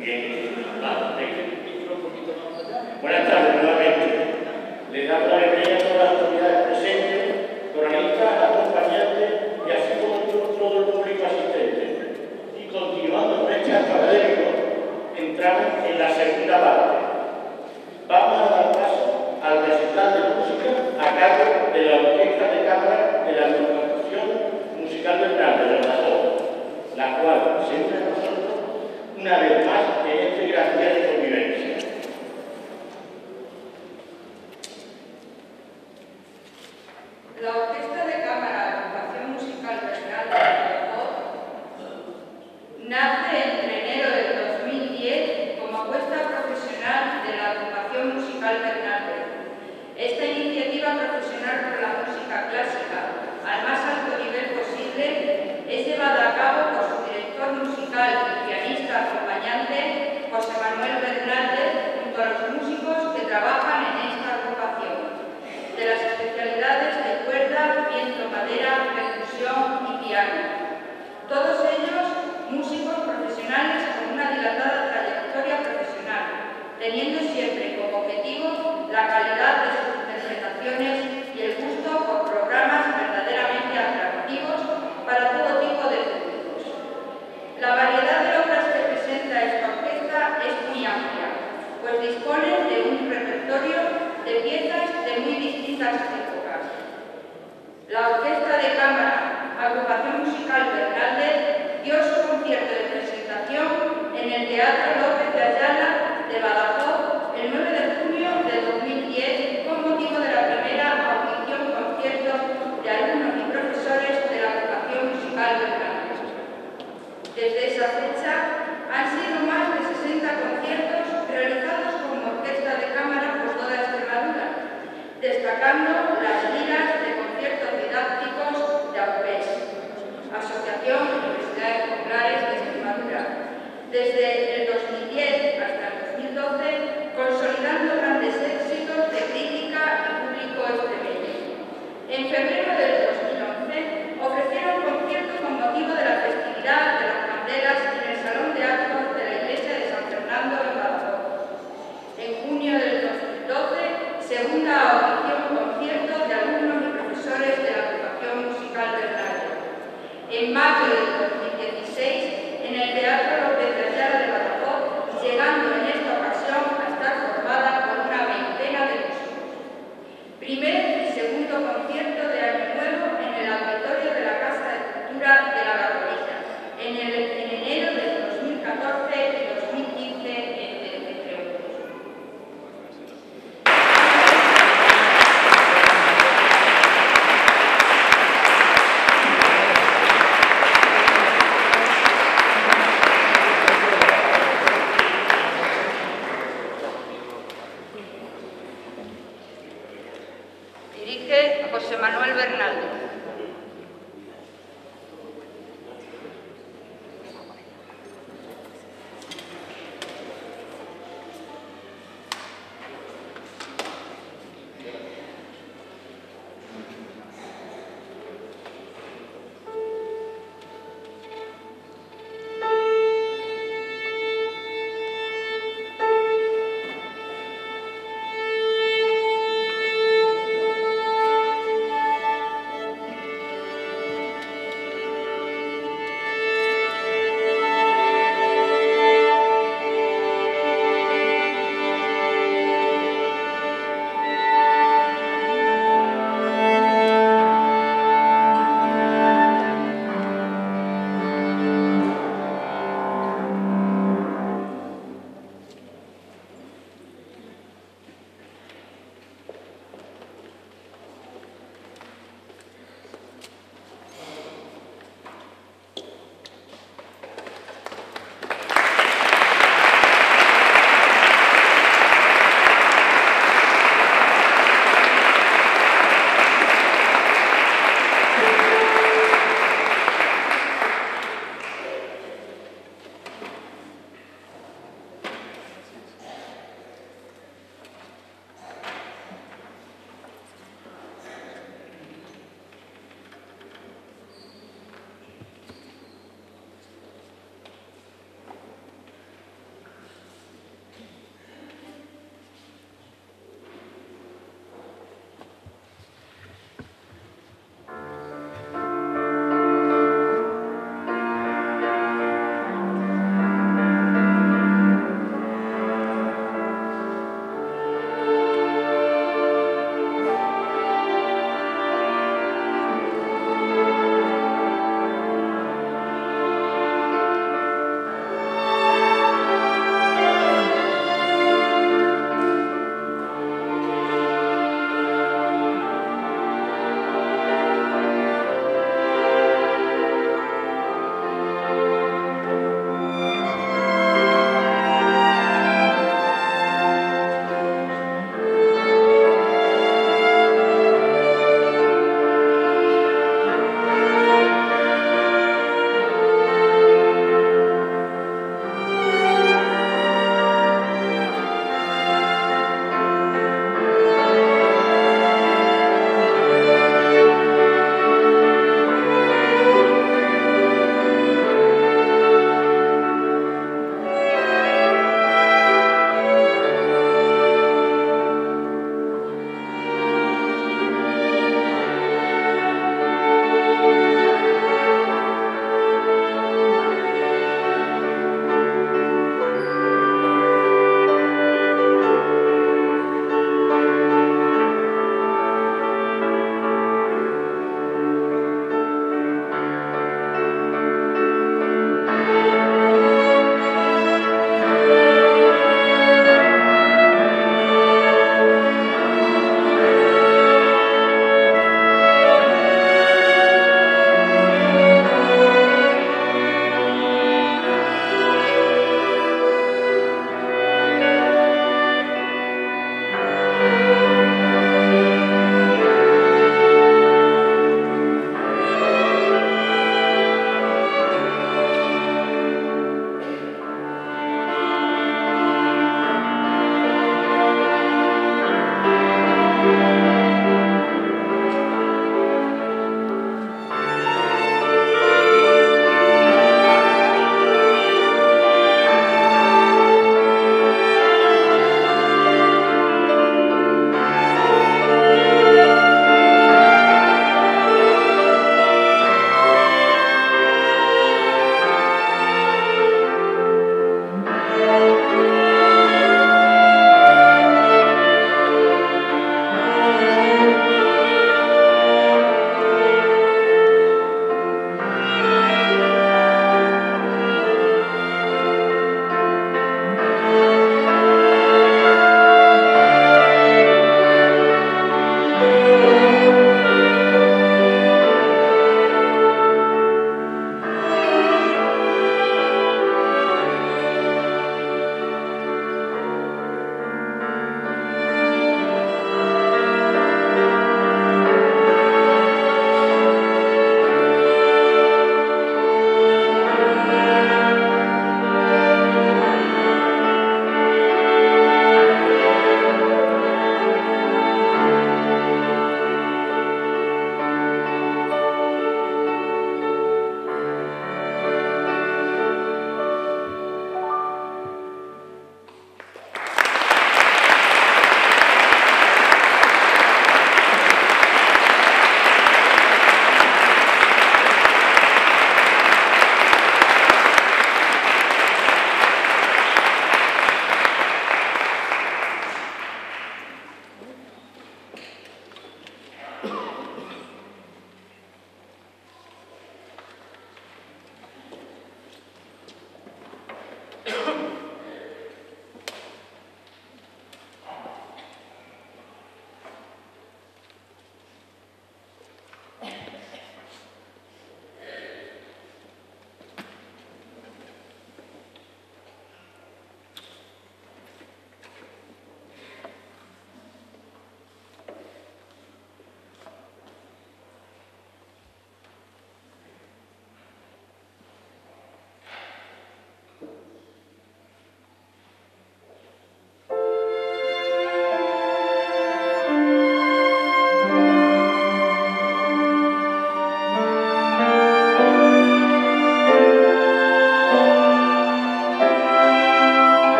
Yeah. Dirige a José Manuel Bernaldo.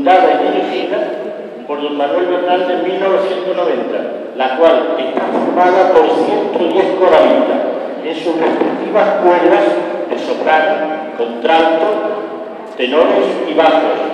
Fundada y dirigida por don Manuel Bernal en 1990, la cual está formada por 110 coralistas en sus respectivas cuerdas de soprano, contralto, tenores y bajos,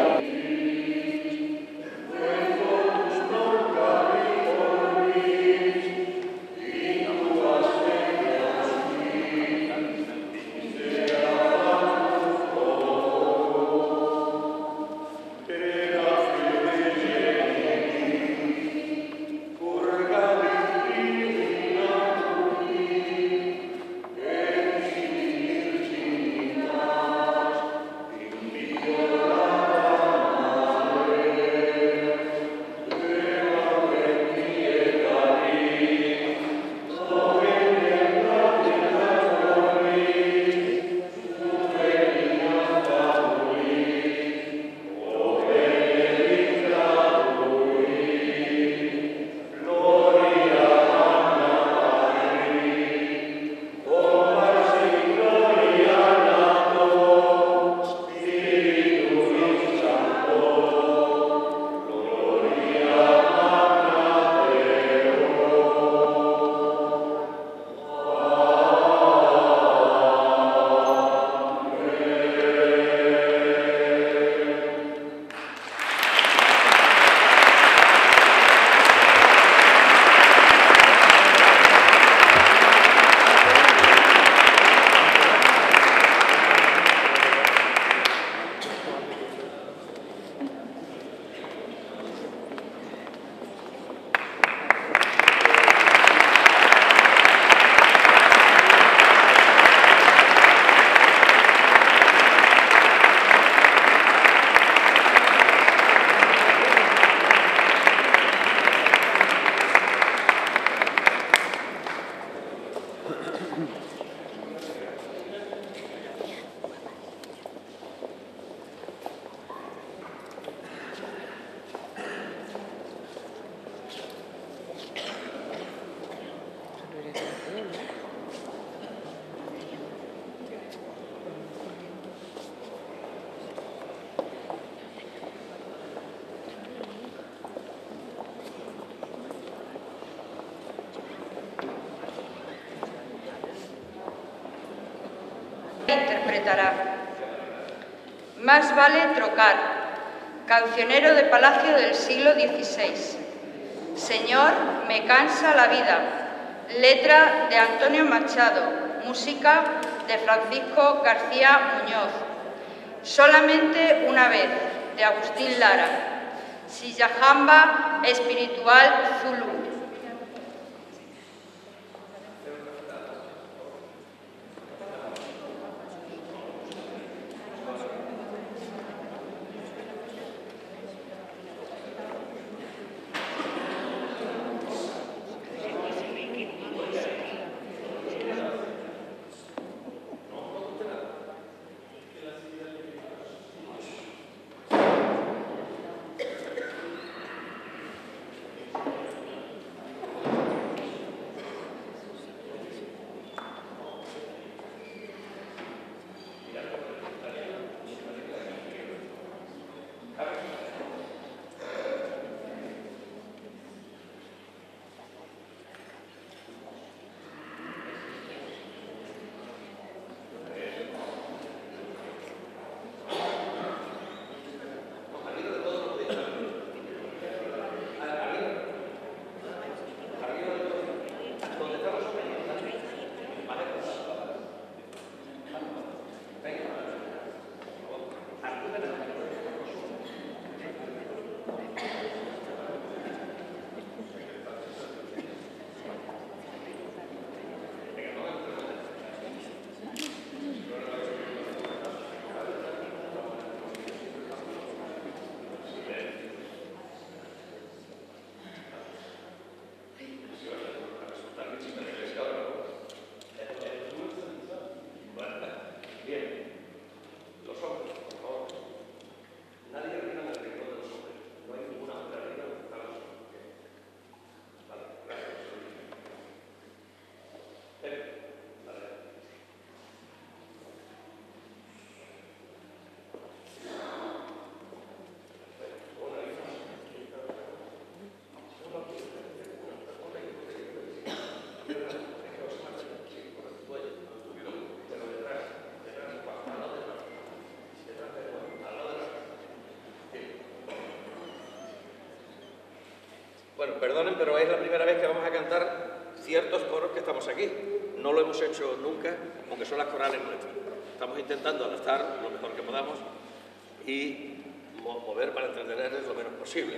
Más vale trocar, cancionero de palacio del siglo XVI. Señor, me cansa la vida, letra de Antonio Machado, música de Francisco García Muñoz. Solamente una vez, de Agustín Lara. Sillajamba espiritual Zulu. Bueno, perdonen, pero es la primera vez que vamos a cantar ciertos coros que estamos aquí. No lo hemos hecho nunca, aunque son las corales nuestras. Estamos intentando adaptar lo mejor que podamos y mo- mover para entretenerles lo menos posible.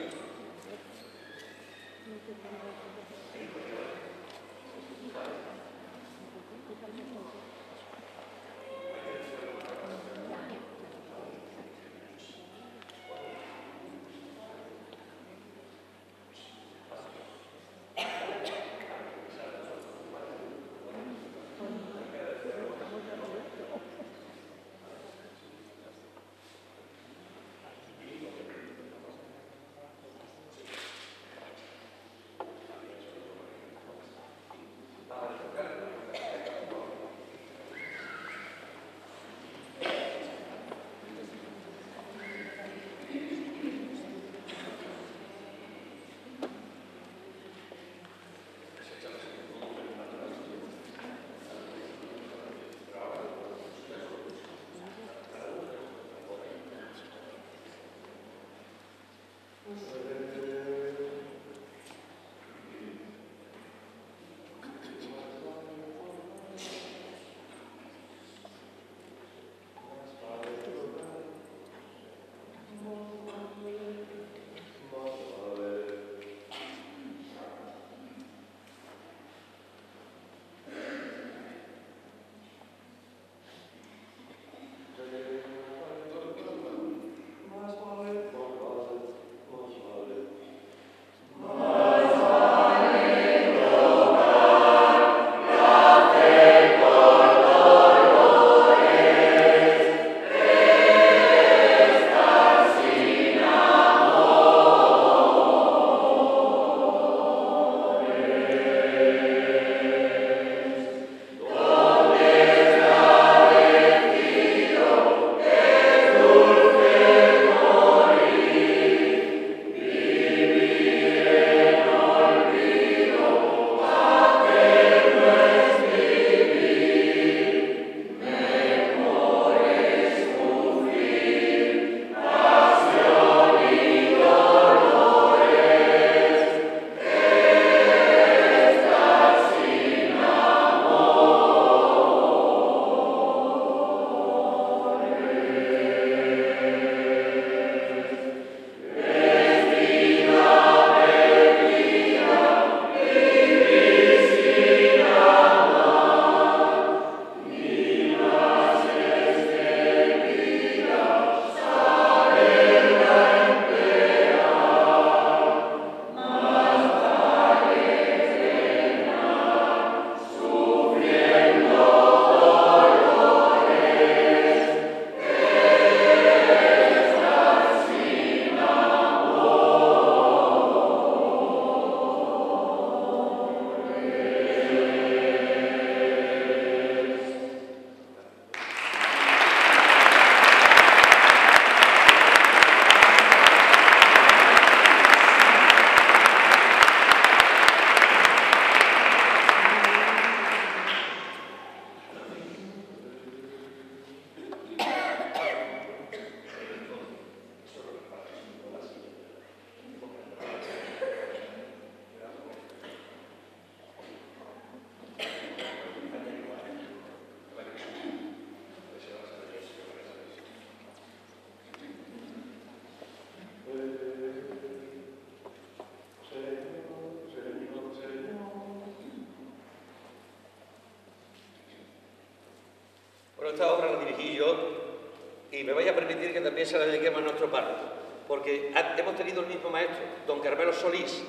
Hemos tenido el mismo maestro, don Carmelo Solís,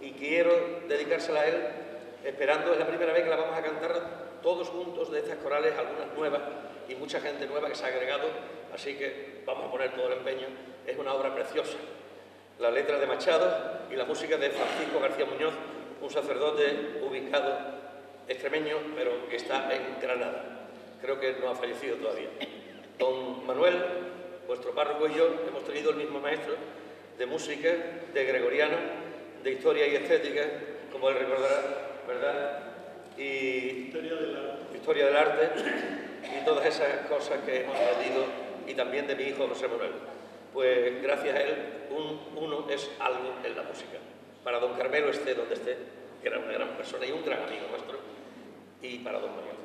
y quiero dedicársela a él, esperando, es la primera vez que la vamos a cantar todos juntos de estas corales, algunas nuevas y mucha gente nueva que se ha agregado, así que vamos a poner todo el empeño. Es una obra preciosa. La letra de Machado y la música de Francisco García Muñoz, un sacerdote ubicado extremeño, pero que está en Granada. Creo que no ha fallecido todavía. Don Manuel, vuestro párroco y yo hemos tenido el mismo maestro de música, de gregoriano, de historia y estética, como él recordará, ¿verdad? Y historia del arte, y todas esas cosas que hemos aprendido y también de mi hijo José Manuel. Pues gracias a él, uno es algo en la música. Para don Carmelo esté donde esté, que era una gran persona y un gran amigo nuestro, y para don Manuel.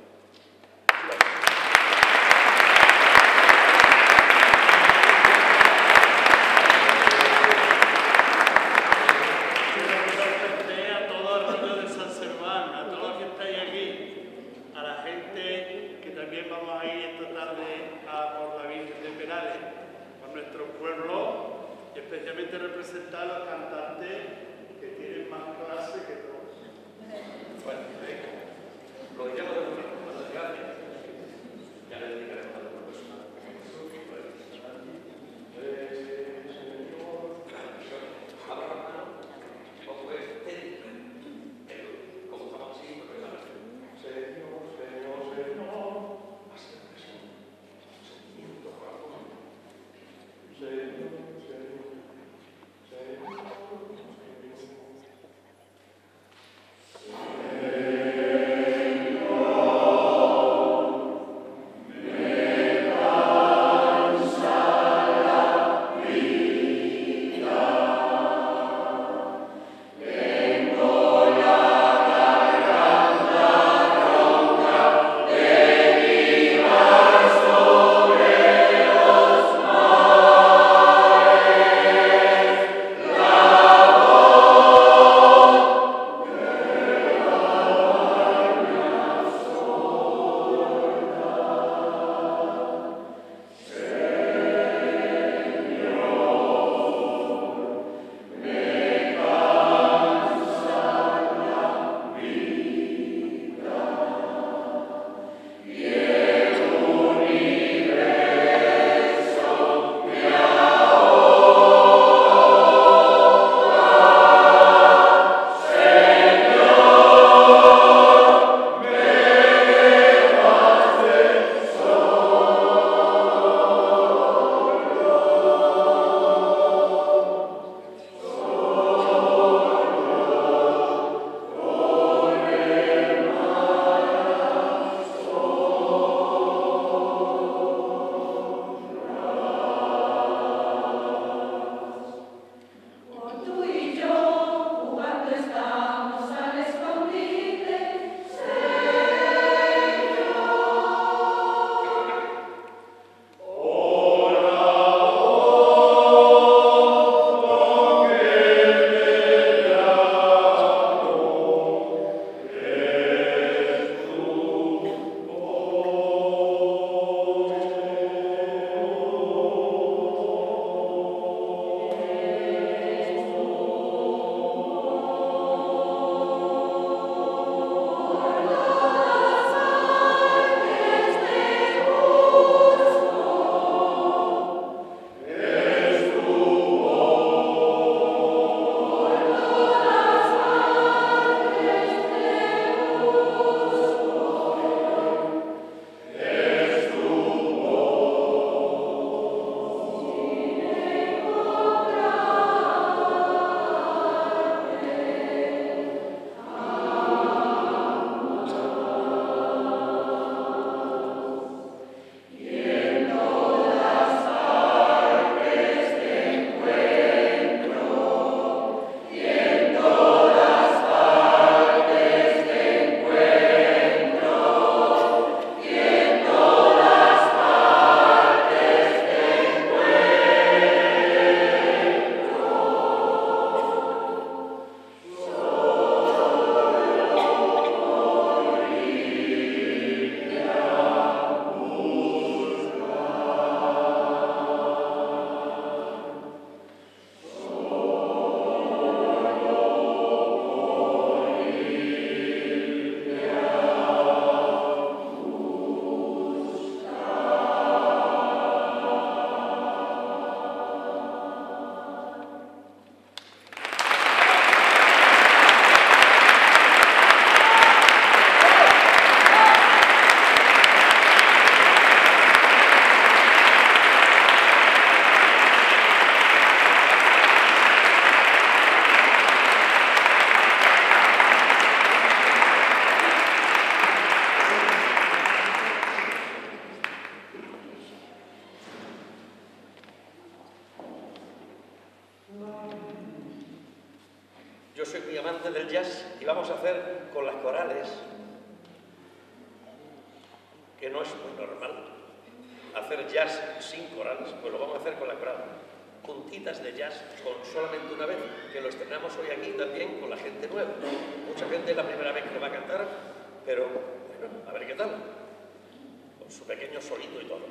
pequeño solito y todo.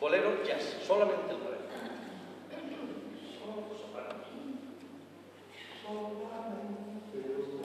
Bolero, jazz, solamente el bolero. Solamente. Solamente.